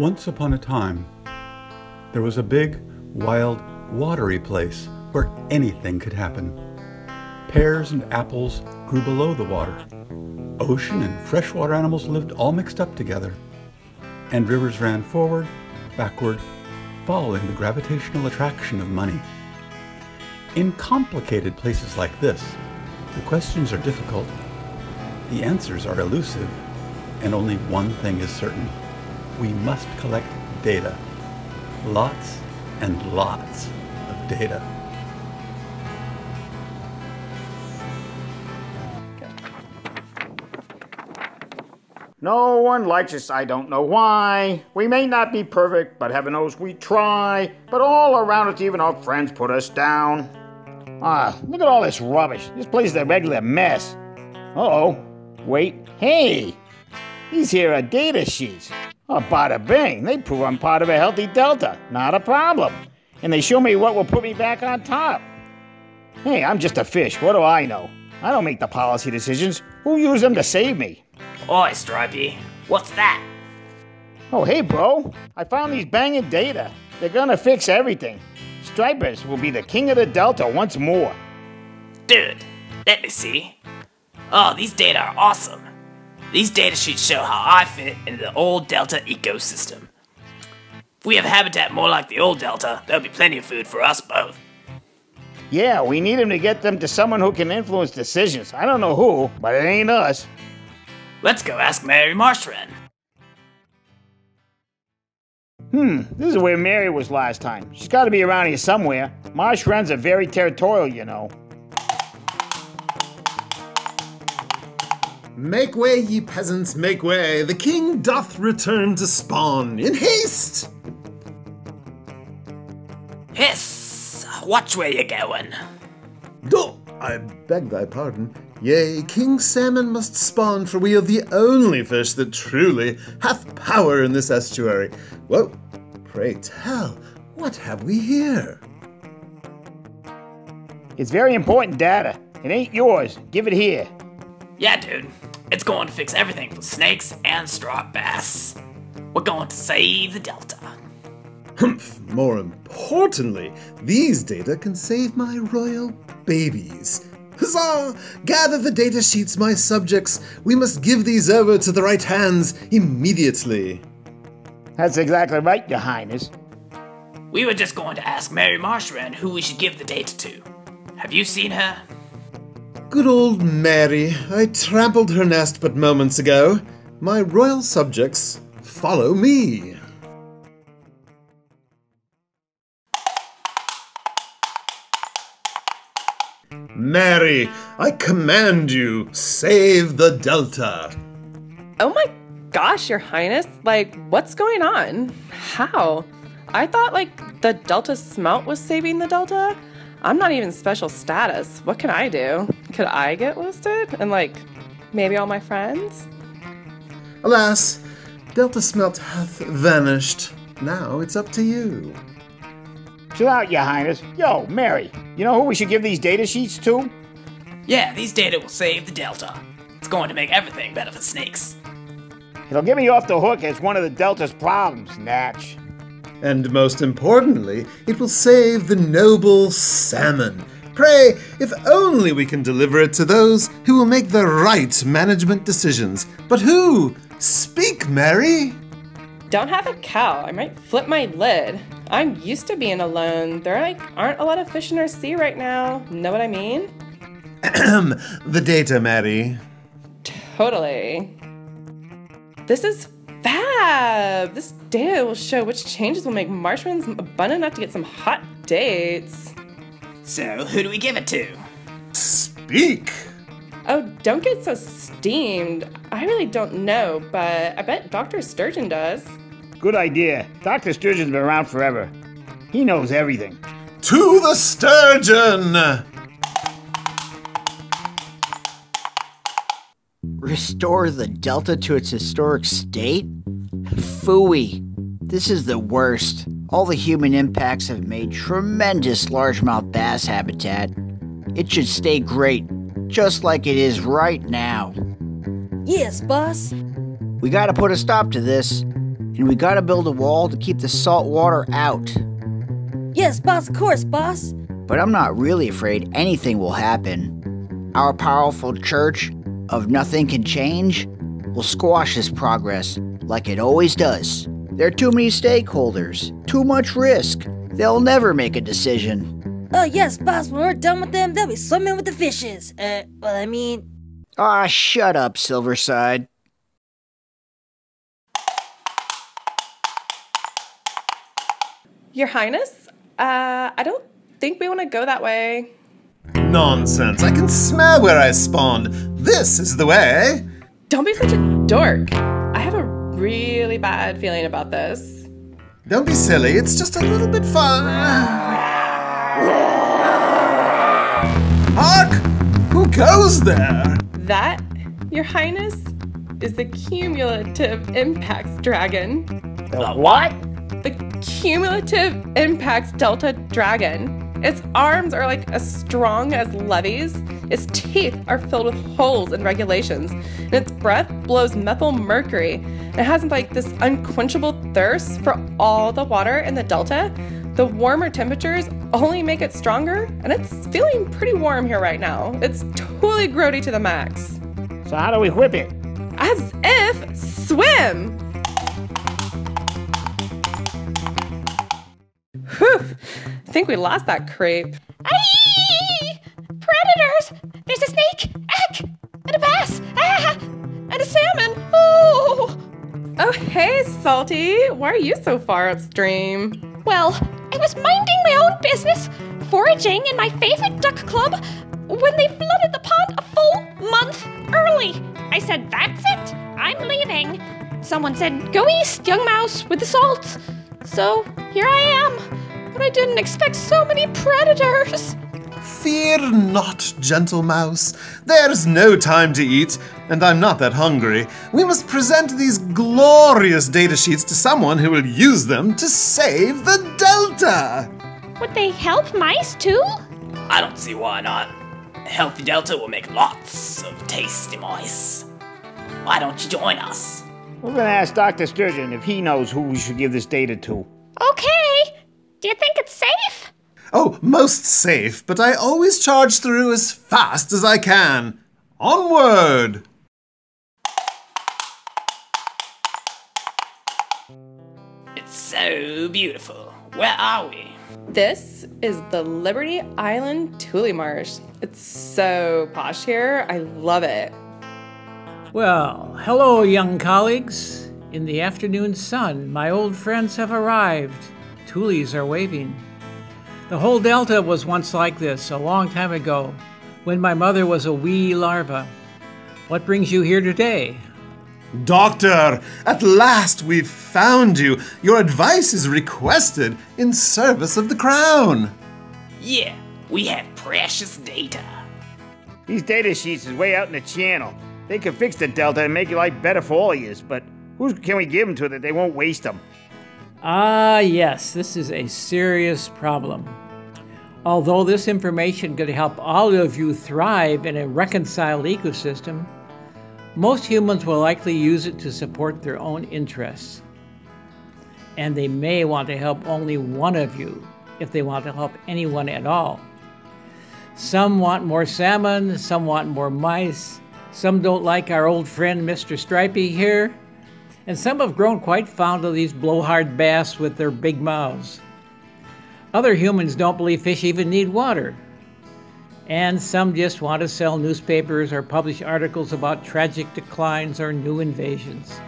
Once upon a time, there was a big, wild, watery place where anything could happen. Pears and apples grew below the water. Ocean and freshwater animals lived all mixed up together. And rivers ran forward, backward, following the gravitational attraction of money. In complicated places like this, the questions are difficult, the answers are elusive, and only one thing is certain. We must collect data. Lots and lots of data. No one likes us, I don't know why. We may not be perfect, but heaven knows we try. But all around us, even our friends put us down. Ah, look at all this rubbish. This place is a regular mess. Uh oh. Wait. Hey! These here are data sheets. Oh, bada bing. They prove I'm part of a healthy delta. Not a problem. And they show me what will put me back on top. Hey, I'm just a fish. What do I know? I don't make the policy decisions. Who used them to save me? Oi, Stripey. What's that? Oh, hey, bro. I found these banging data. They're gonna fix everything. Stripers will be the king of the Delta once more. Dude, let me see. Oh, these data are awesome. These data sheets show how I fit into the old Delta ecosystem. If we have habitat more like the old Delta, there'll be plenty of food for us both. Yeah, we need him to get them to someone who can influence decisions. I don't know who, but it ain't us. Let's go ask Mary Marshwren. Hmm, this is where Mary was last time. She's got to be around here somewhere. Marsh Wrens are very territorial, you know. Make way, ye peasants, make way. The king doth return to spawn. In haste! Hiss! Watch where you're going. Do, I beg thy pardon. Yea, King Salmon must spawn, for we are the only fish that truly hath power in this estuary. Well, pray tell, what have we here? It's very important data. It ain't yours. Give it here. Yeah, dude. It's going to fix everything for snakes and straw bass. We're going to save the Delta. Humph, more importantly, these data can save my royal babies. Huzzah! Gather the data sheets, my subjects. We must give these over to the right hands immediately. That's exactly right, Your Highness. We were just going to ask Mary Marshwren who we should give the data to. Have you seen her? Good old Mary. I trampled her nest but moments ago. My royal subjects, follow me. Mary, I command you, save the Delta. Oh my gosh, Your Highness. Like, what's going on? How? I thought, like, the Delta Smelt was saving the Delta. I'm not even special status. What can I do? Could I get listed? And, like, maybe all my friends? Alas, Delta Smelt hath vanished. Now it's up to you. Chill out, Your Highness. Yo, Mary, you know who we should give these data sheets to? Yeah, these data will save the Delta. It's going to make everything better for snakes. It'll get me off the hook as one of the Delta's problems, Natch. And most importantly, it will save the noble salmon. Pray, if only we can deliver it to those who will make the right management decisions. But who? Speak, Mary! Don't have a cow. I might flip my lid. I'm used to being alone. There like aren't a lot of fish in our sea right now. Know what I mean? the data, Mary. Totally. This is fab! This data will show which changes will make Marshman's abundant enough to get some hot dates. So, who do we give it to? Speak! Oh, don't get so steamed. I really don't know, but I bet Dr. Sturgeon does. Good idea. Dr. Sturgeon's been around forever. He knows everything. To the sturgeon! Restore the Delta to its historic state? Phooey. This is the worst. All the human impacts have made tremendous largemouth bass habitat. It should stay great, just like it is right now. Yes, boss. We gotta put a stop to this. And and we gotta build a wall to keep the salt water out. Yes, boss, of course, boss. But I'm not really afraid anything will happen. Our powerful church of nothing can change will squash this progress like it always does. There are too many stakeholders, too much risk. They'll never make a decision. Oh, yes, boss, when we're done with them, they'll be swimming with the fishes. Uh, well, I mean, Ah, shut up, Silverside. Your Highness, uh, I don't think we want to go that way. Nonsense. I can smell where I spawned. This is the way. Don't be such a dork. I have a really bad feeling about this. Don't be silly. It's just a little bit fun. Hark! Who goes there? That, Your Highness, is the cumulative impacts dragon. The what? The cumulative impacts delta dragon. Its arms are like as strong as levees. Its teeth are filled with holes and regulations. And its breath blows methyl mercury. And it has like this unquenchable thirst for all the water in the delta. The warmer temperatures only make it stronger, and it's feeling pretty warm here right now. It's totally grody to the max. So how do we whip it? As if swim! I think we lost that creep. Aye! Predators! There's a snake! Ack! And a bass! Ah! And a salmon! Oh! Oh, hey, Salty. Why are you so far upstream? Well, I was minding my own business, foraging in my favorite duck club, when they flooded the pond a full month early. I said, That's it! I'm leaving. Someone said, Go east, young mouse, with the salt. So here I am. But I didn't expect so many predators. Fear not, gentle mouse. There's no time to eat, and I'm not that hungry. We must present these glorious datasheets to someone who will use them to save the Delta. Would they help mice too? I don't see why not. A healthy Delta will make lots of tasty mice. Why don't you join us? We're gonna ask Dr. Sturgeon if he knows who we should give this data to. Okay. Do you think it's safe? Oh, most safe, but I always charge through as fast as I can. Onward! It's so beautiful. Where are we? This is the Liberty Island Tule Marsh. It's so posh here. I love it. Well, hello, young colleagues. In the afternoon sun, my old friends have arrived. Tules are waving. The whole delta was once like this, a long time ago, when my mother was a wee larva. What brings you here today? Doctor, at last we've found you. Your advice is requested in service of the crown. Yeah, we have precious data. These data sheets is way out in the channel. They could fix the delta and make your life better for all of you, but who can we give them to that they won't waste them? Ah, yes, this is a serious problem. Although this information could help all of you thrive in a reconciled ecosystem, most humans will likely use it to support their own interests. And they may want to help only one of you if they want to help anyone at all. Some want more salmon, some want more mice, some don't like our old friend Mr. Stripey here, and some have grown quite fond of these blowhard bass with their big mouths. Other humans don't believe fish even need water. And some just want to sell newspapers or publish articles about tragic declines or new invasions.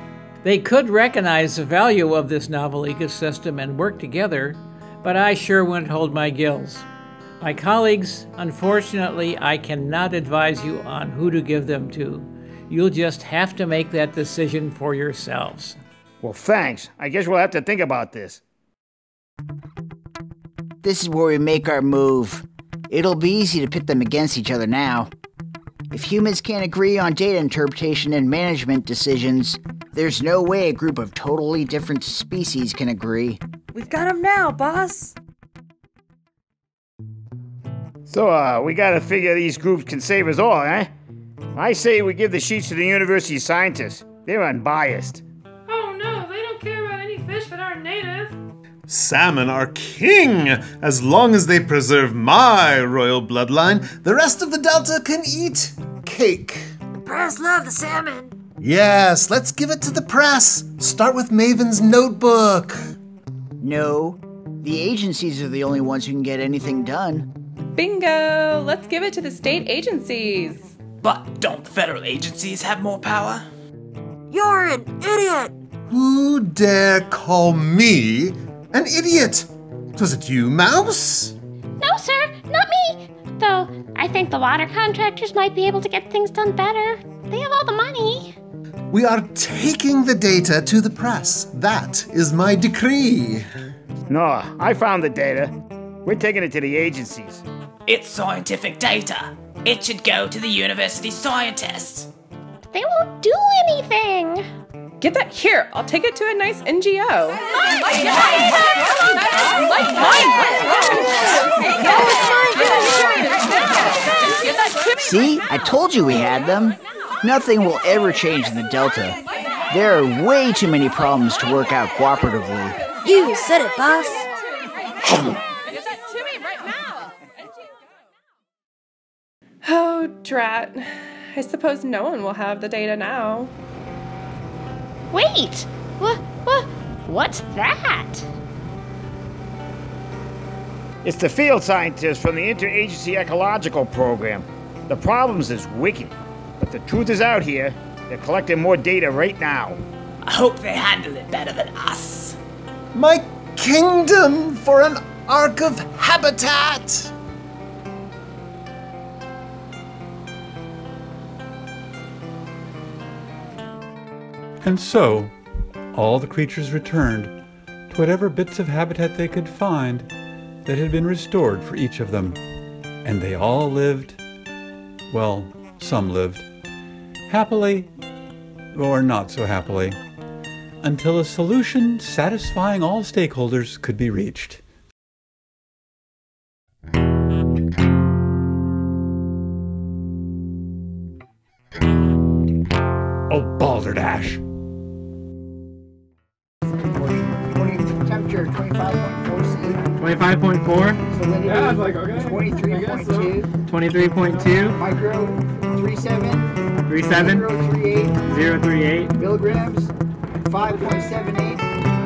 They could recognize the value of this novel ecosystem and work together, but I sure wouldn't hold my gills. My colleagues, unfortunately, I cannot advise you on who to give them to. You'll just have to make that decision for yourselves. Well, thanks. I guess we'll have to think about this. This is where we make our move. It'll be easy to pit them against each other now. If humans can't agree on data interpretation and management decisions, there's no way a group of totally different species can agree. we've got them now, boss. So, uh, we gotta figure these groups can save us all, eh? I say we give the sheets to the university scientists. They're unbiased. Oh no, they don't care about any fish that aren't native. Salmon are king. As long as they preserve my royal bloodline, the rest of the Delta can eat cake. Press love the salmon. Yes, let's give it to the press. Start with Maven's notebook. No, the agencies are the only ones who can get anything done. Bingo! Let's give it to the state agencies. But don't the federal agencies have more power? You're an idiot. Who dare call me an idiot? Was it you, Mouse? No, sir, not me. Though I think the water contractors might be able to get things done better. They have all the money. We are taking the data to the press. That is my decree. No, I found the data. We're taking it to the agencies. It's scientific data. It should go to the university scientists. They won't do anything. Get that here. I'll take it to a nice NGO. See, I told you we had them. Nothing will ever change in the Delta. There are way too many problems to work out cooperatively. You said it, boss. Oh, drat. I suppose no one will have the data now. Wait. What? What? What's that? It's the field scientists from the Interagency Ecological Program. The problems is wicked, but the truth is out here. They're collecting more data right now. I hope they handle it better than us. My kingdom for an ark of habitat! And so, all the creatures returned to whatever bits of habitat they could find that had been restored for each of them. And they all lived, well, some lived, happily or not so happily, until a solution satisfying all stakeholders could be reached. Oh, balderdash! Temperature 25.4 C. 25.4, Salinity Yeah, I was like, okay, 23.2. 23.2, Micro 37. 37, 038. 038, Milligrams 5.78.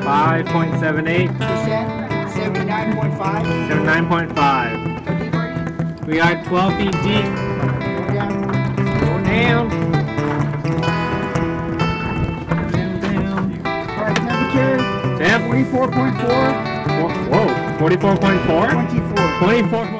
5.78, Percent 79.5. 79.5. Deep are you? We are 12 feet deep. Going down. Going down. Down, 44.4. Whoa, 44.4? 24. 24.